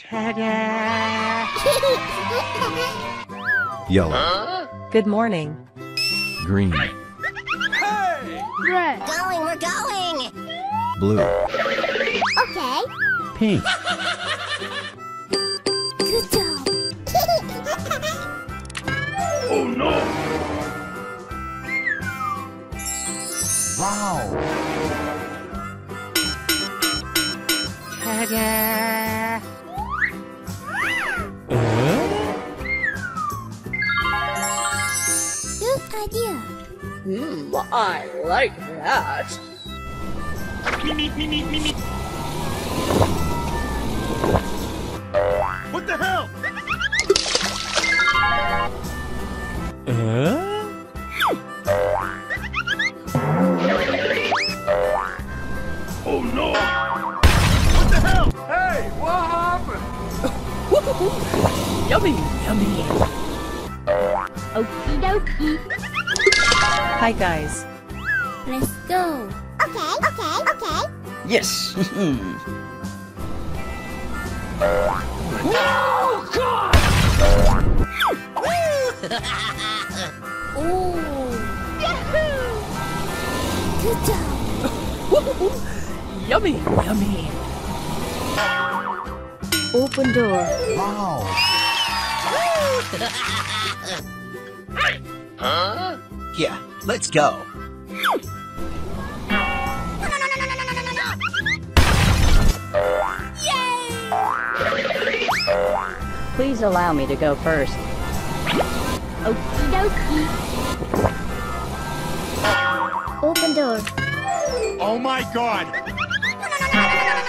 Yellow. Good morning. Green. Red. Going, we're going! Blue. Okay. Pink. Good job. Oh, Good idea. Hmm, I like that. What the hell? Huh? Oh no! What the hell? Hey, what happened? Yummy, yummy. Okie. Hi, guys. Let's go. Okay, okay, okay. Yes. Ooh. Yahoo! Good job. Yummy, yummy. Open door. Here, let's go. Please allow me to go first. Okie dokie. Open door. Oh my god!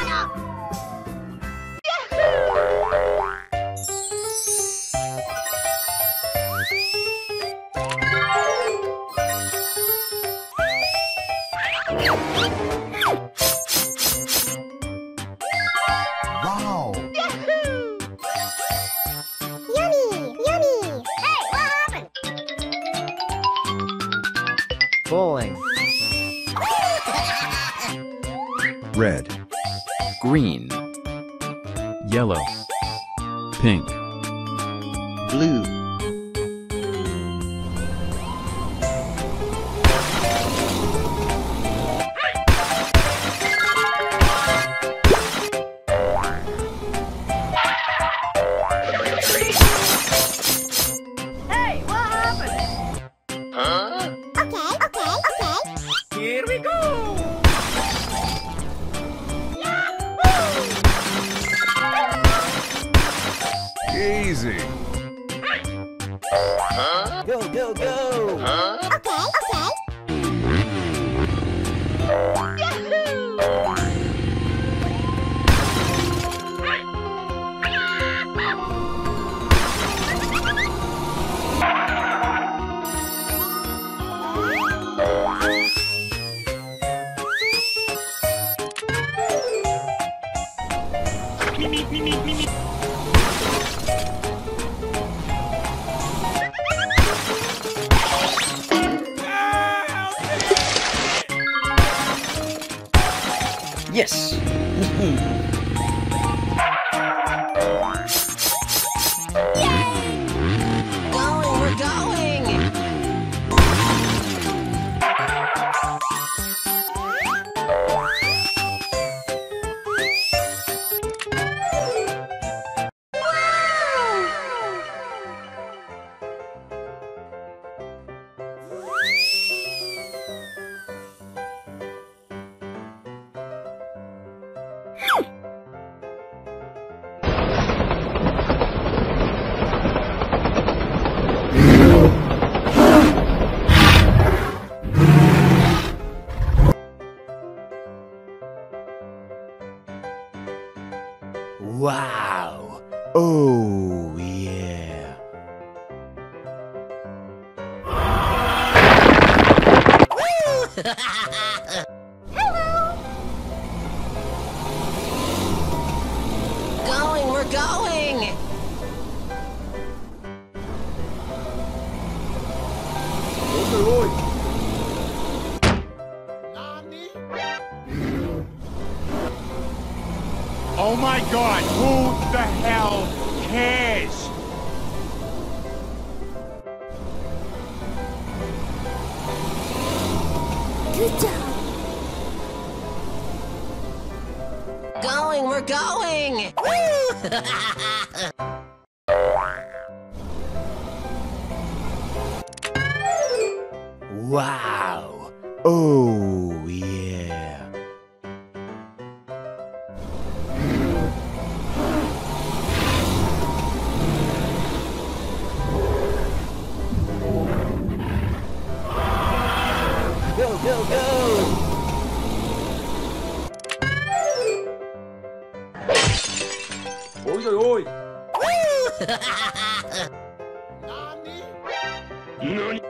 Nani?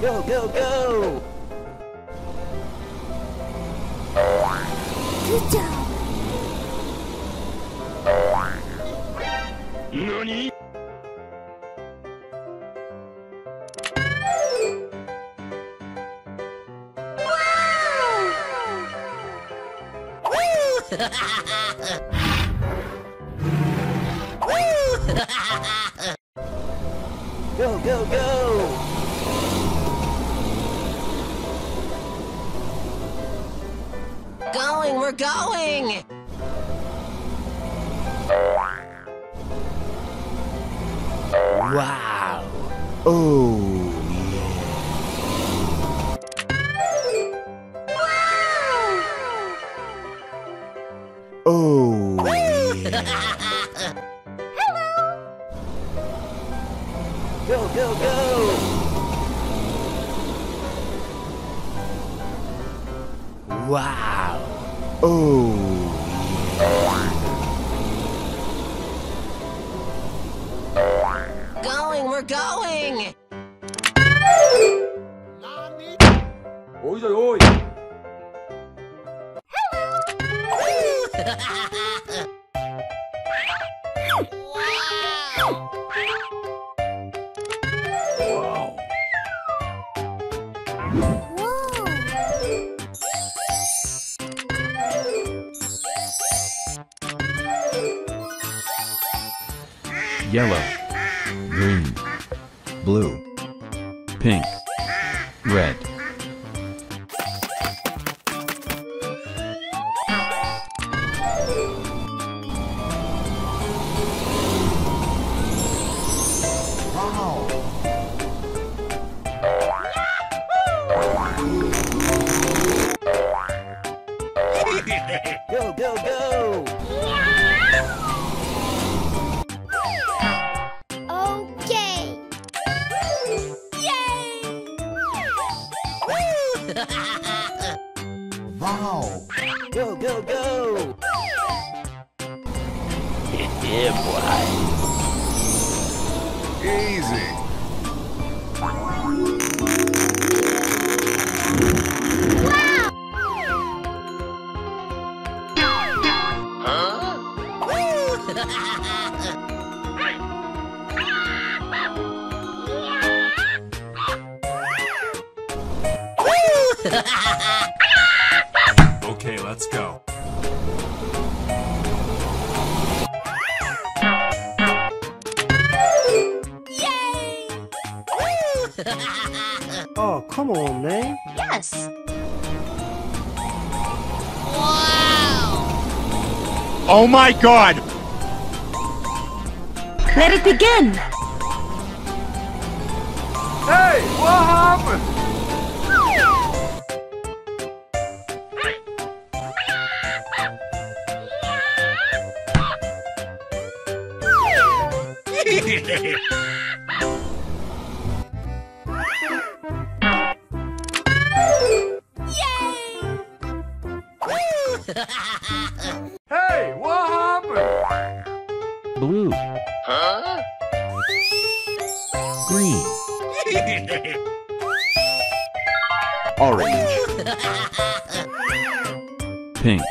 go, go, go! yellow, green, blue, pink, red. my god! Let it begin! Hey, what happened? Yay! Blue. Huh? Green. Orange. Pink.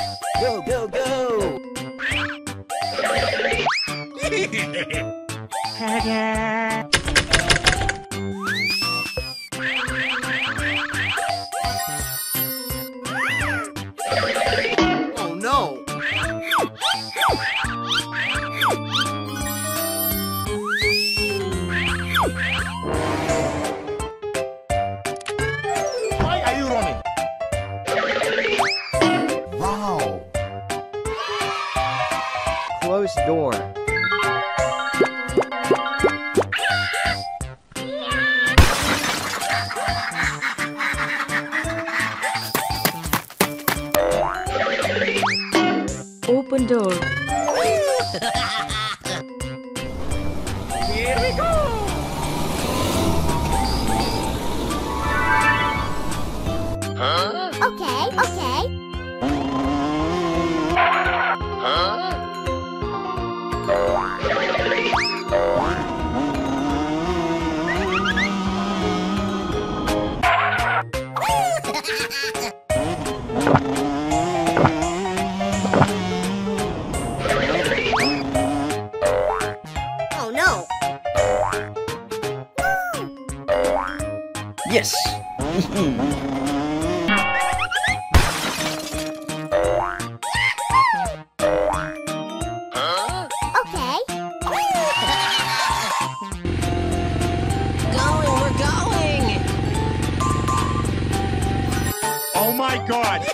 God!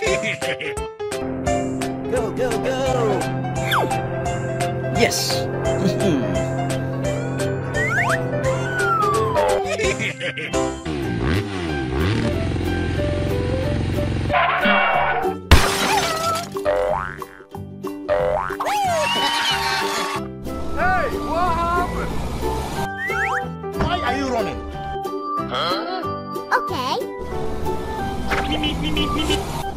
Go, go, go! Yes! hey, what happened? Why are you running? Okay. Me, me, me, me, me, me. Okay,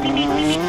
Hello?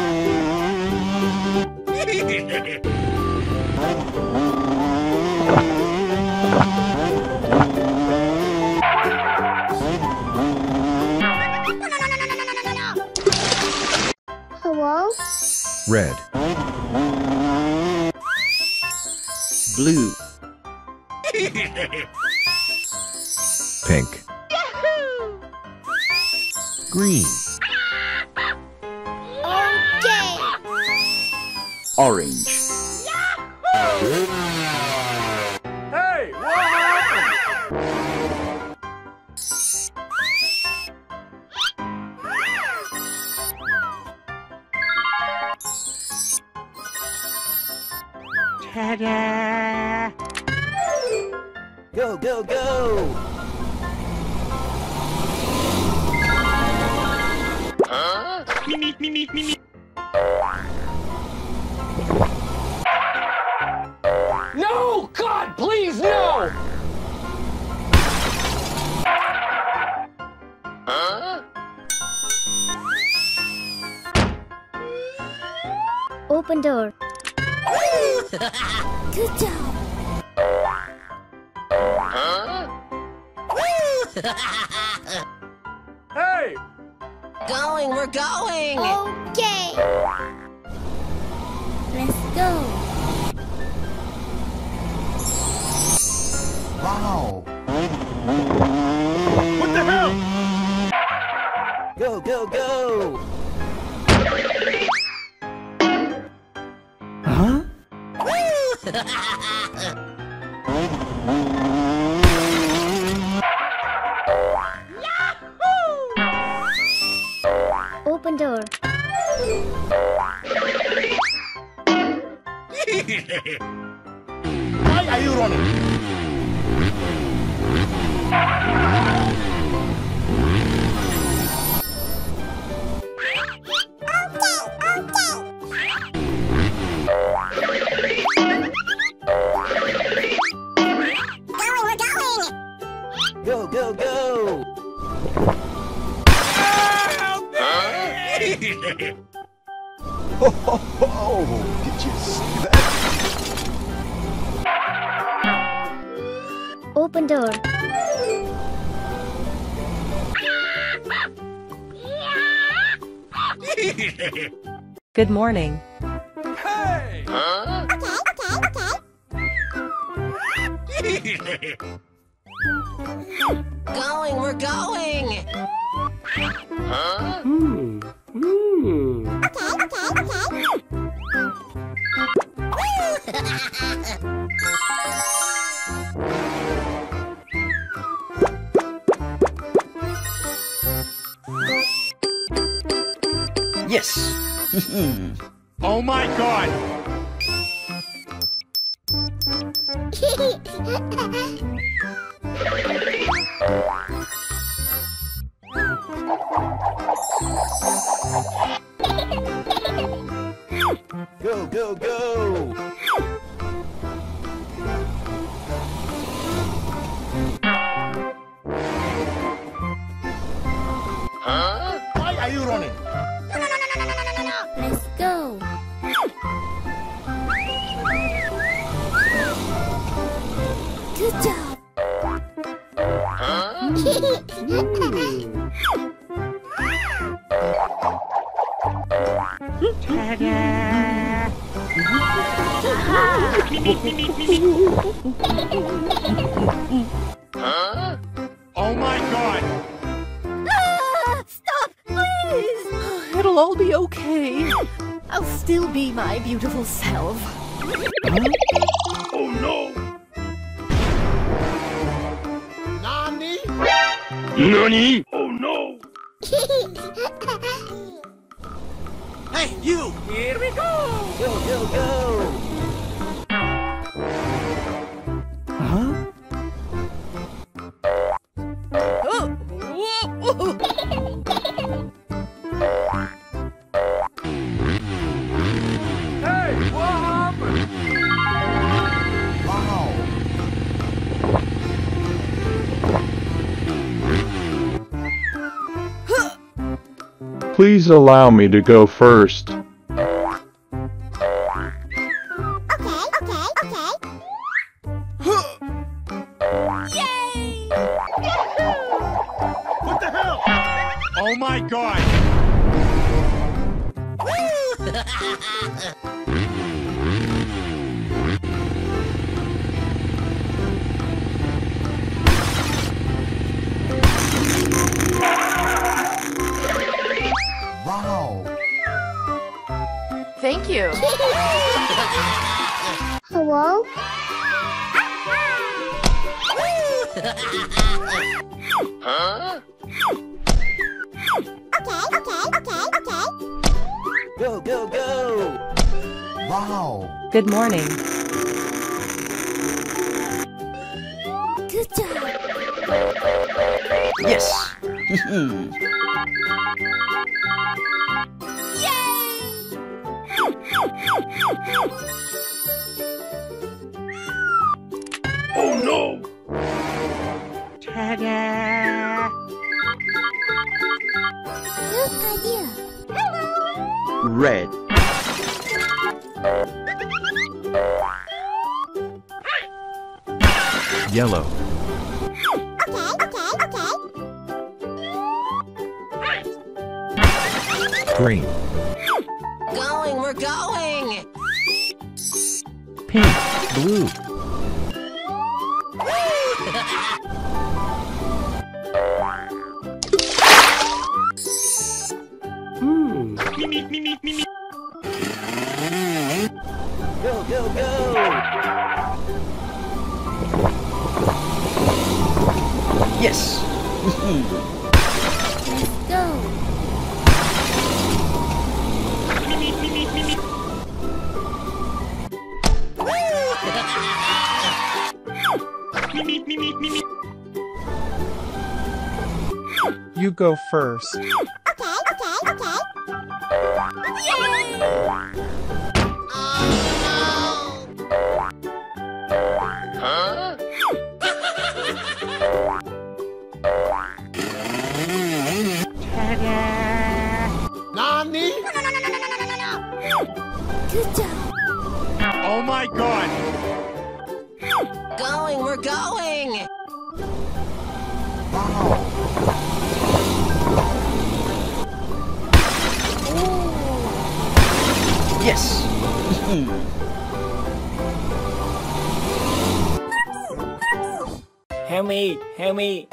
No, God, please, no. Open door. Good job. Hey! Going, we're going. Okay. Let's go. Wow! What the hell? Go, go, go! Huh? Why are you running? Go, go, go! Help! Huh? Good morning. Hey! Huh? Okay, okay, okay. going, we're going! Huh? Hmm. Oh my god! Please allow me to go first. Go, go! Yes! Let's go! You go first. Me!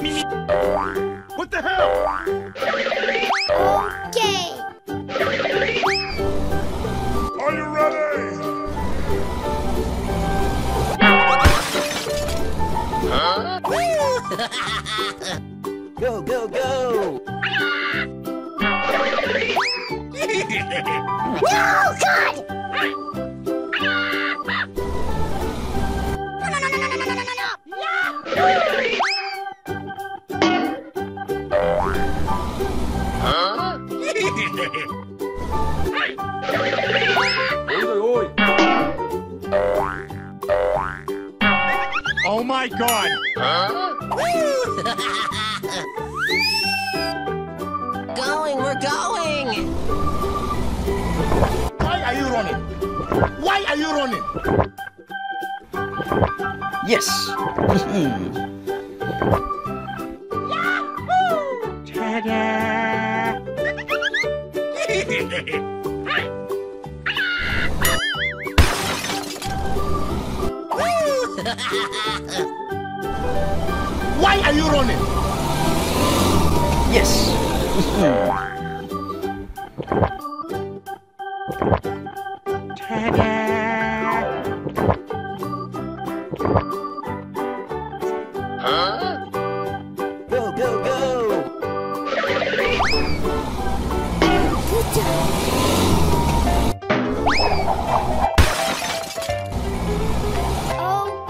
What the hell?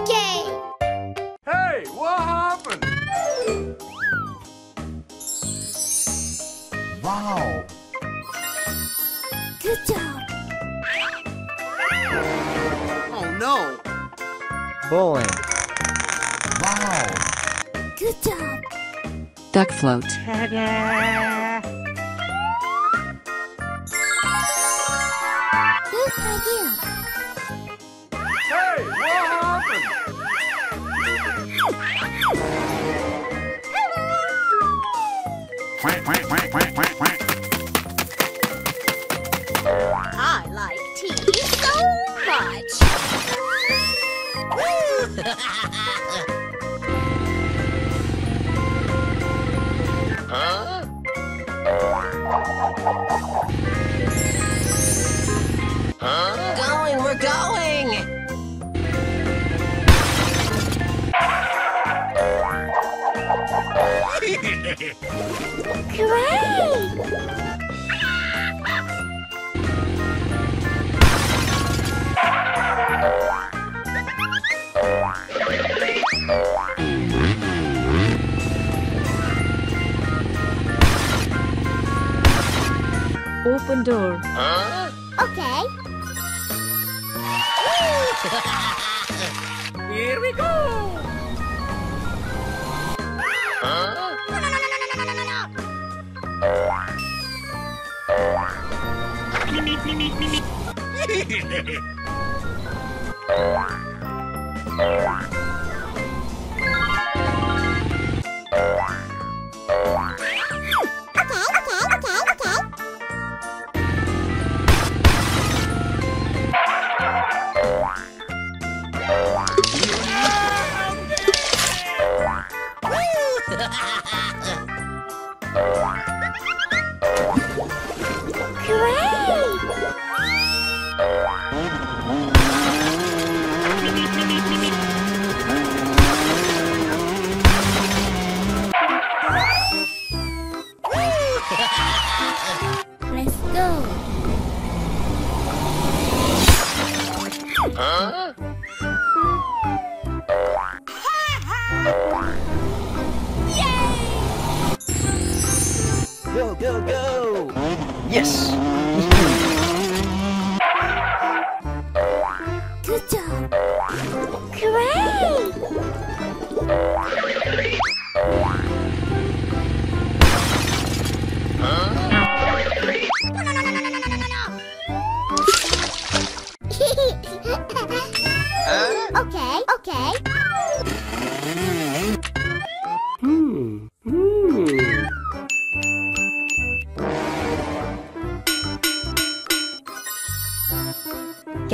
Okay. Hey, what happened? Wow. Good job. Oh no. Bowling. Wow. Good job. Duck float. Ta-da.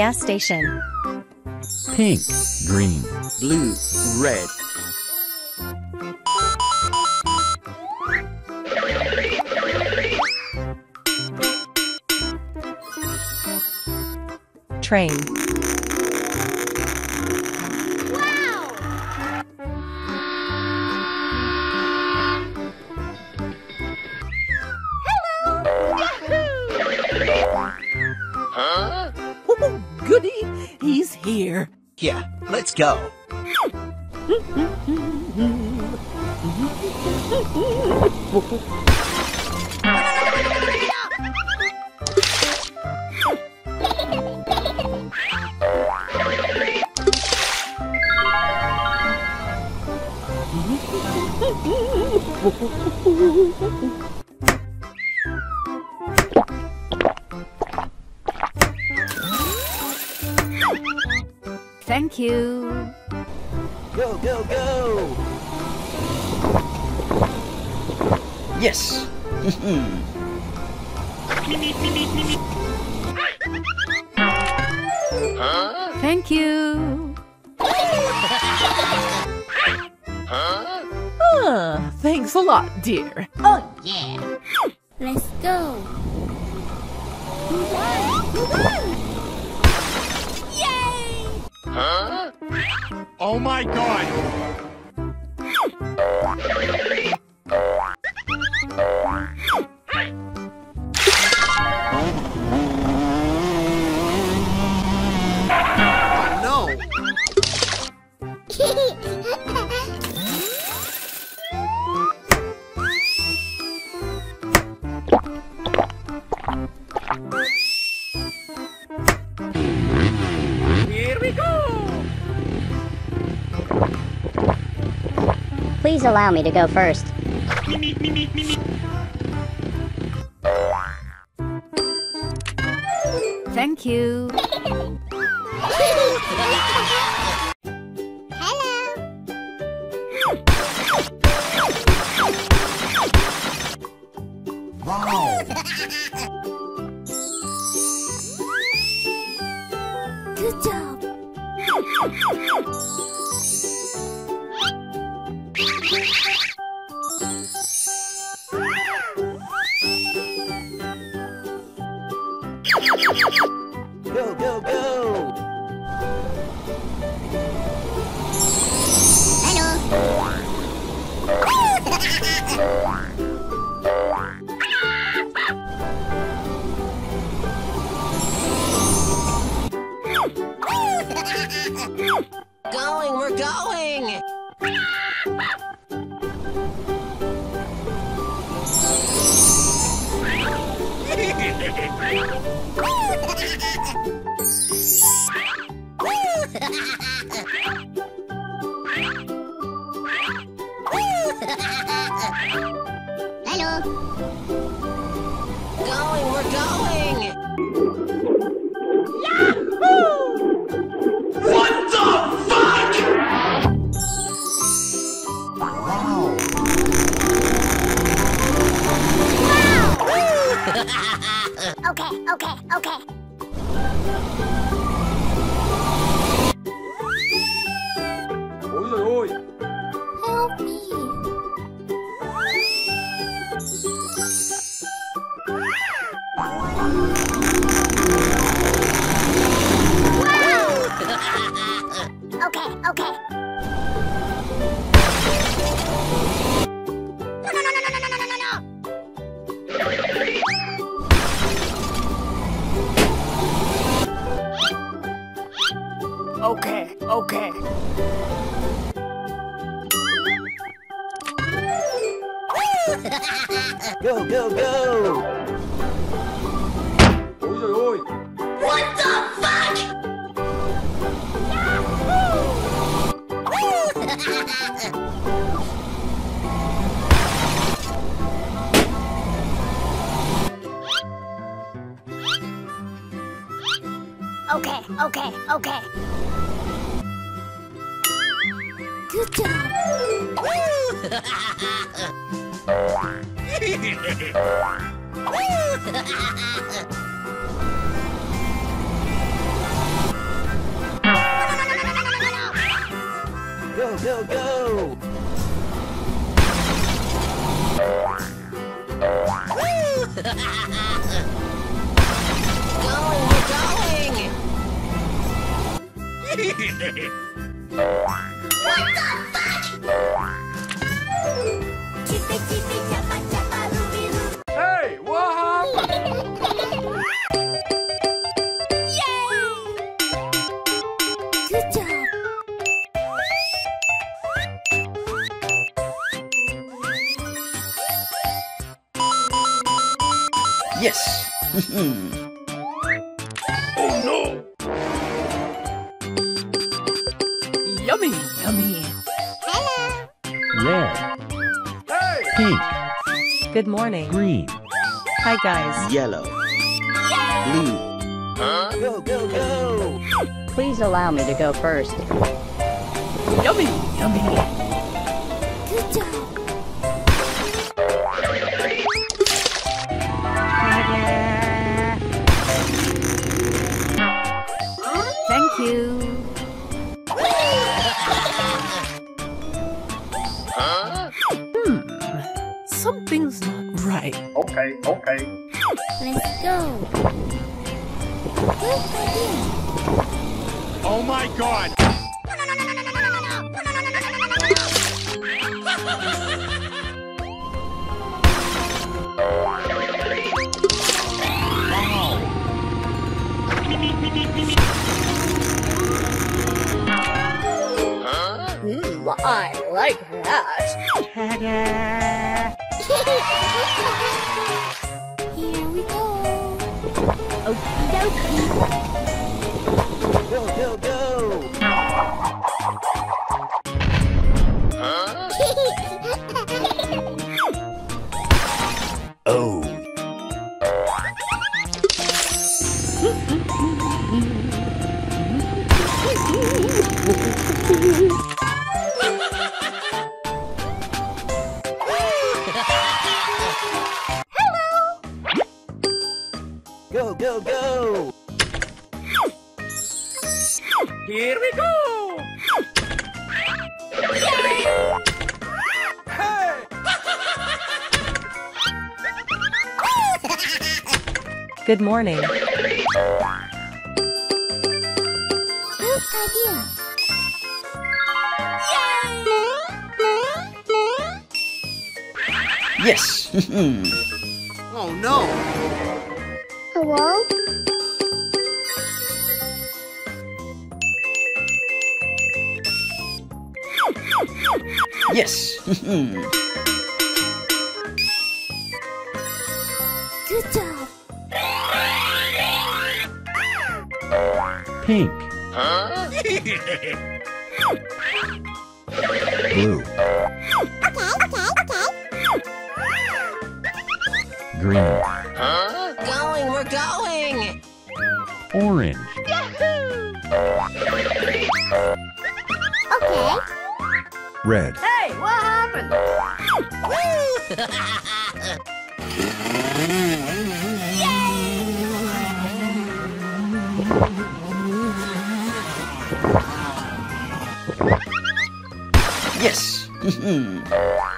Gas station. Pink. Green. Blue, red. Train. Let's go. Thank you. Ah, thanks a lot, dear. Please allow me to go first. Thank you. Wow. Good job. Go, go, go! Going, we're going! Yellow. Blue. Go, go, go! Please allow me to go first. Yummy, yummy. Good job. Thank you. Hmm. Something's not right. Okay, okay. Let's go. Oh my god! Mm, I like that. Here we go. Go, go, go! Good morning. Good idea. Yes! Oh no! Hello? yes! Blue. Okay, okay, okay. Green. Going, we're going! Orange. Okay. Red. Hey, what happened? Yes! Ooh.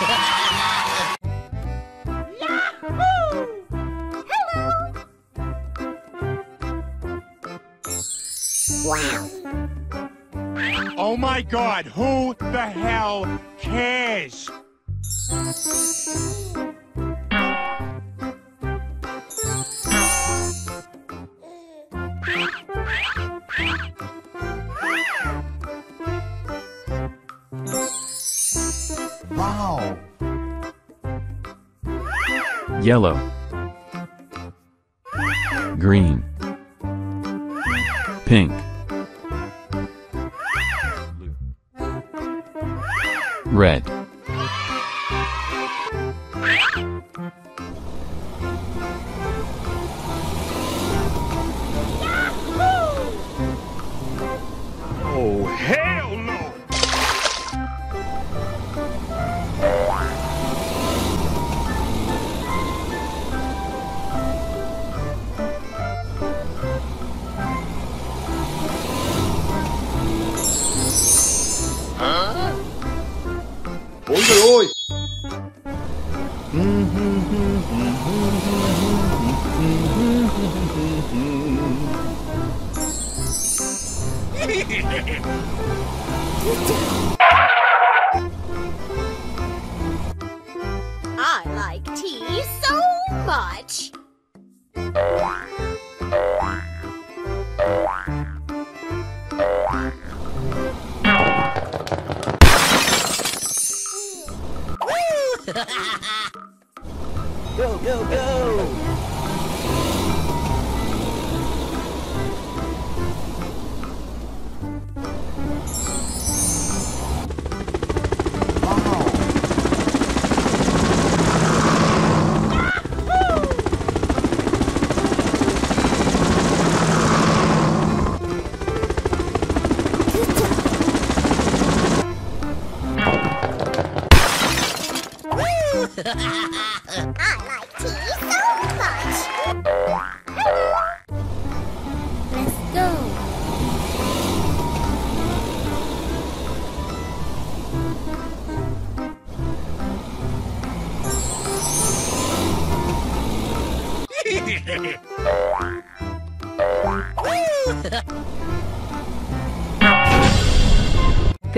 Wow. Oh my god, who the hell cares? Yellow. Green. Pink. Red.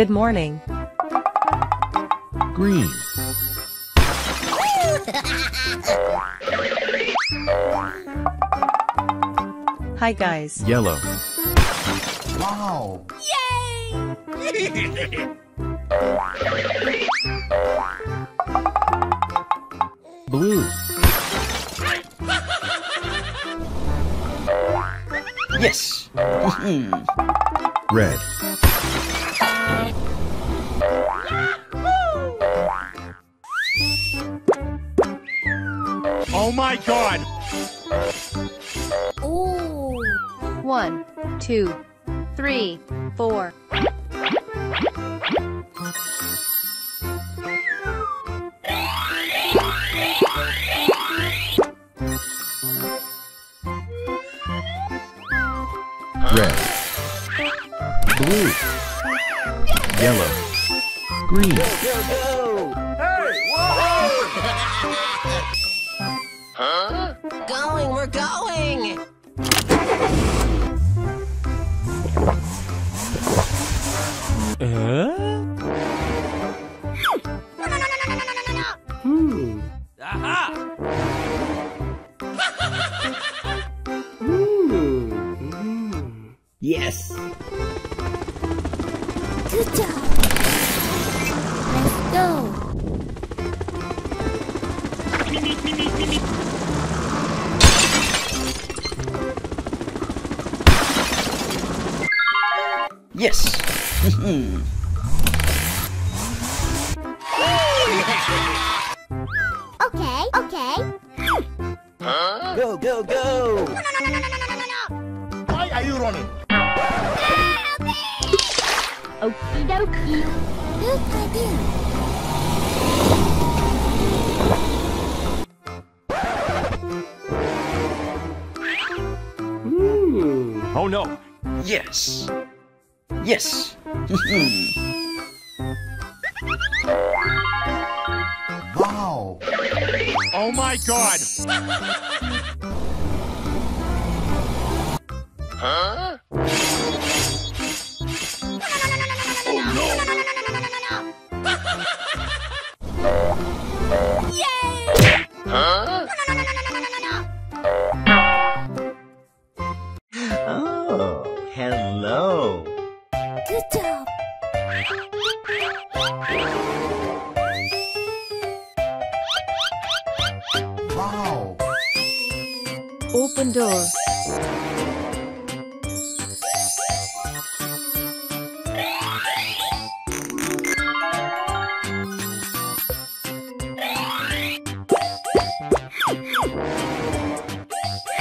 Good morning. Green. Hi guys. Yellow. Wow. Blue.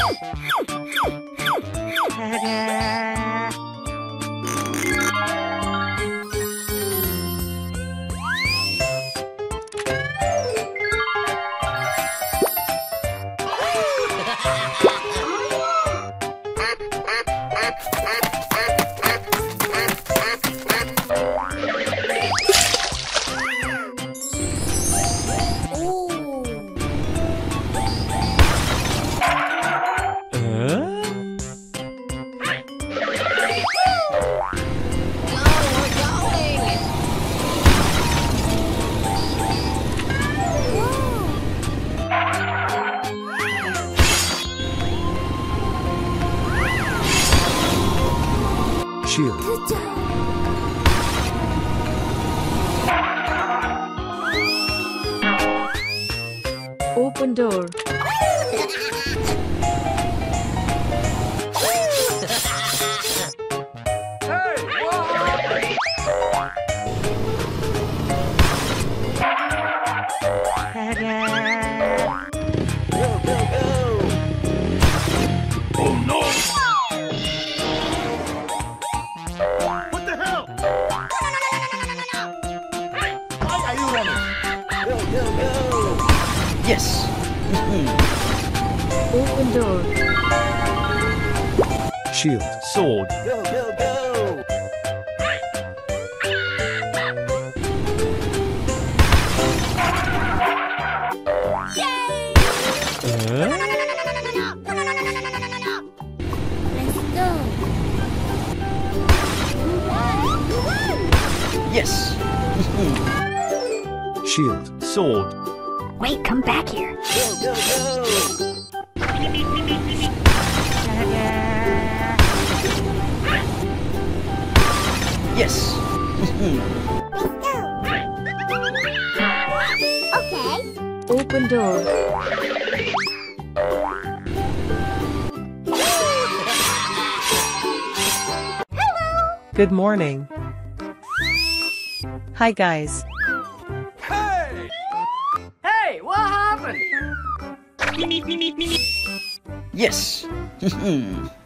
Woo! Wait, come back here. Go, go, go. Yes. Okay. Open door. Good morning. Hi guys. Hmm.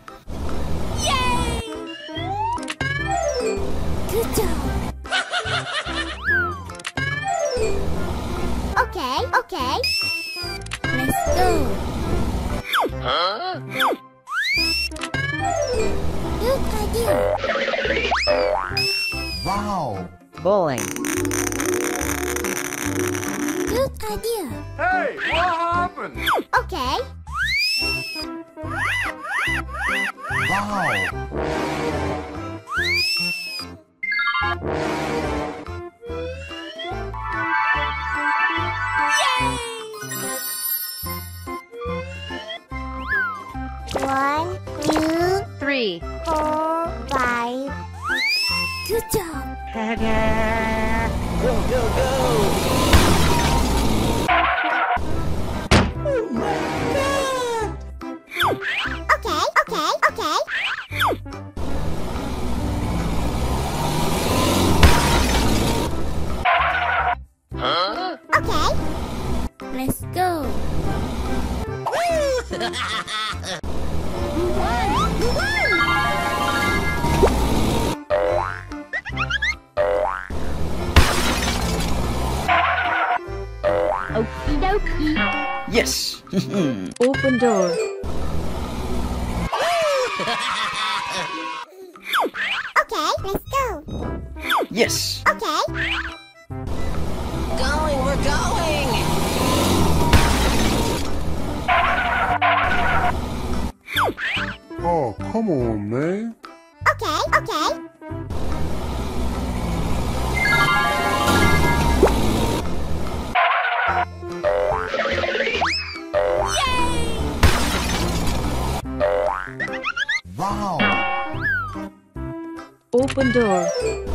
Okie dokie. Yes. Open door. Okay, let's go. yes. Okay. Going, we're going. Oh, come on, man. Okay, okay. Open door.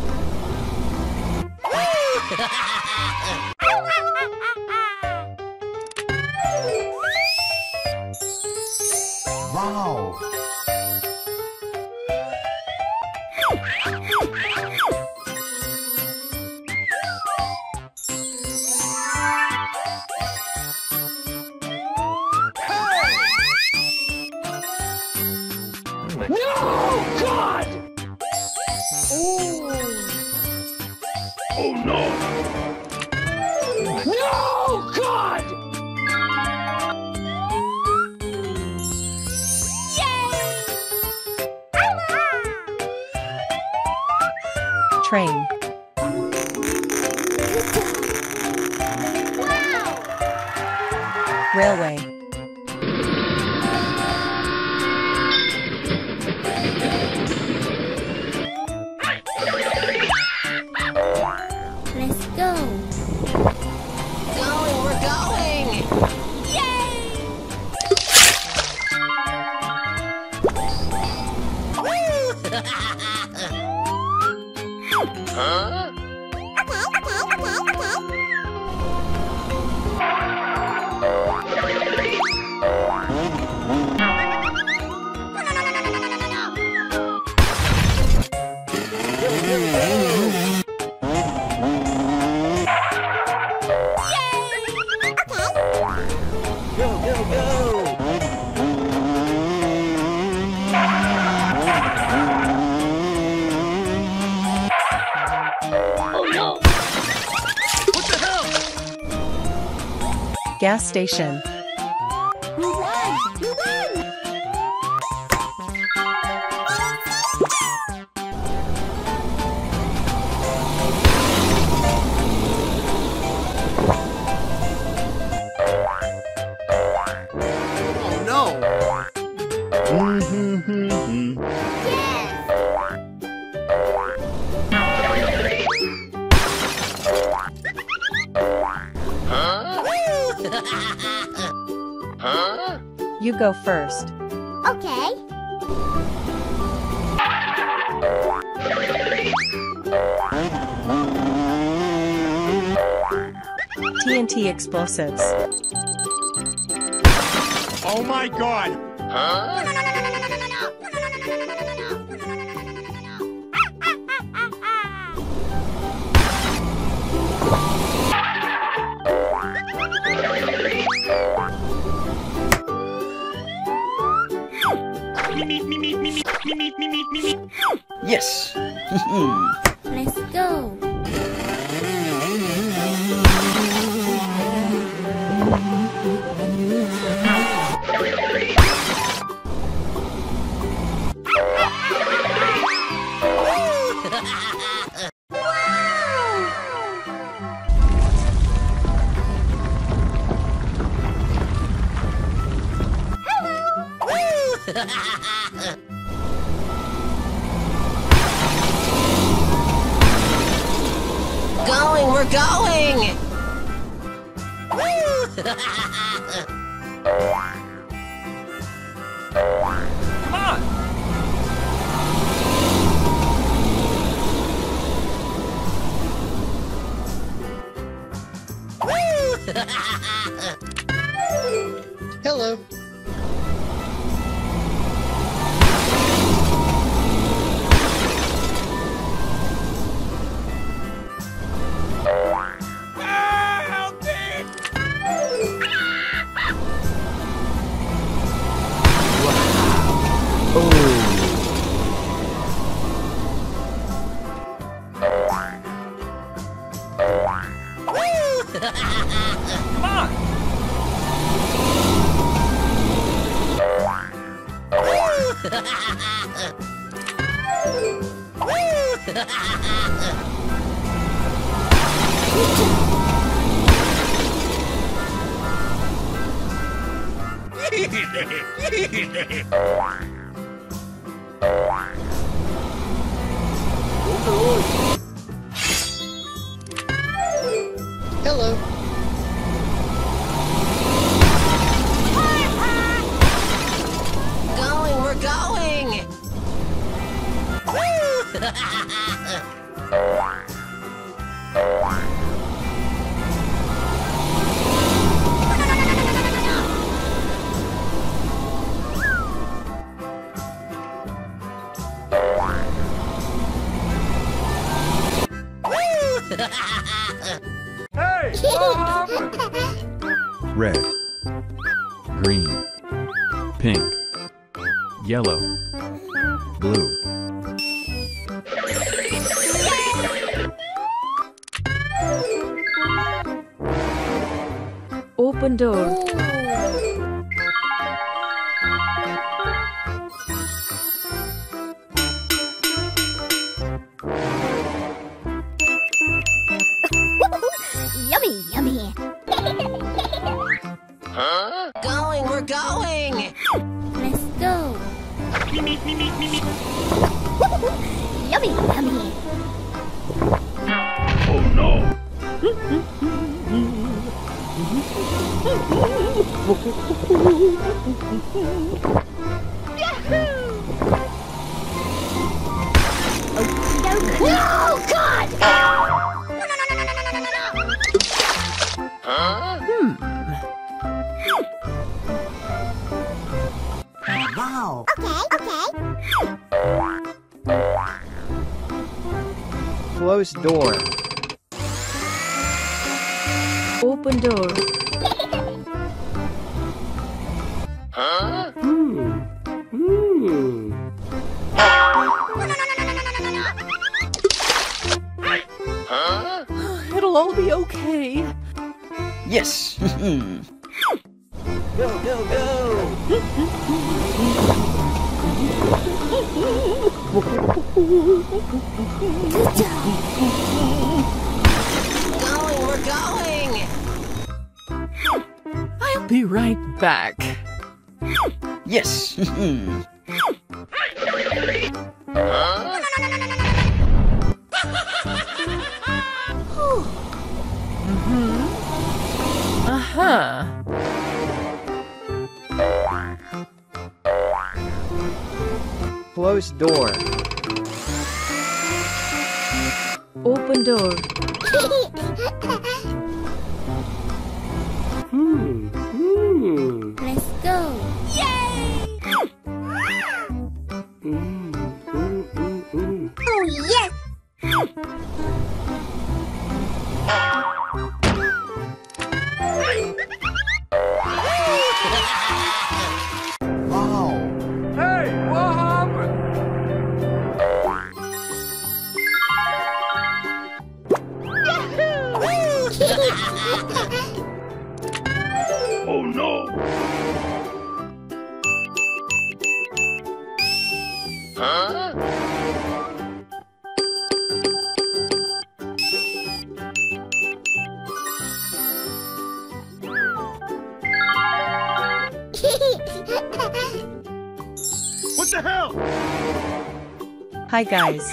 Huh? Gas station. go first. Okay. TNT explosives. Oh my god! Huh? yellow, blue. be right back. Yes! Uh huh. Close door. Open door. Ooh. Hi guys.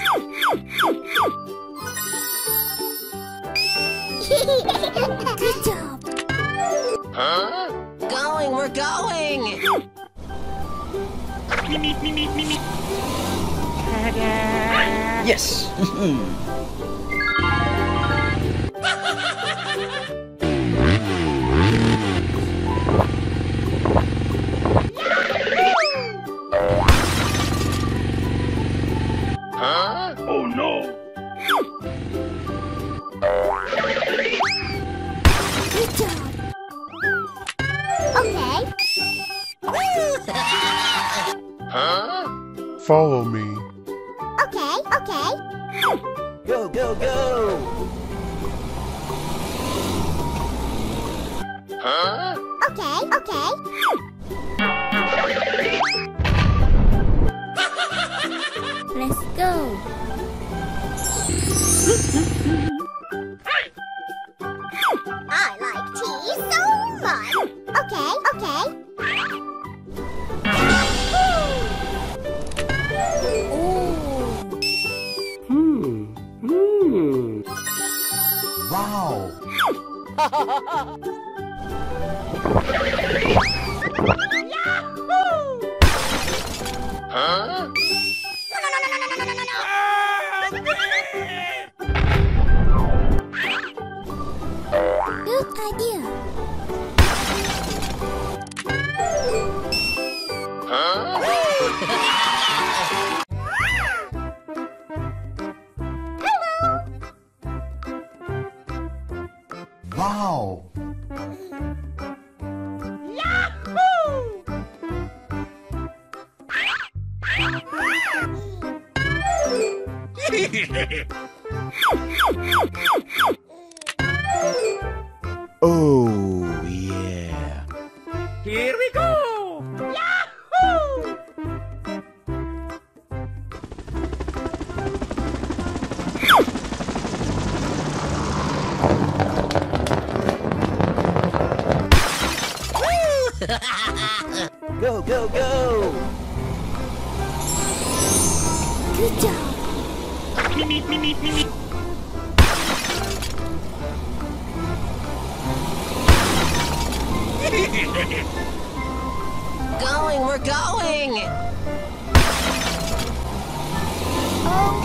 Follow me. Going, we're going! Oh.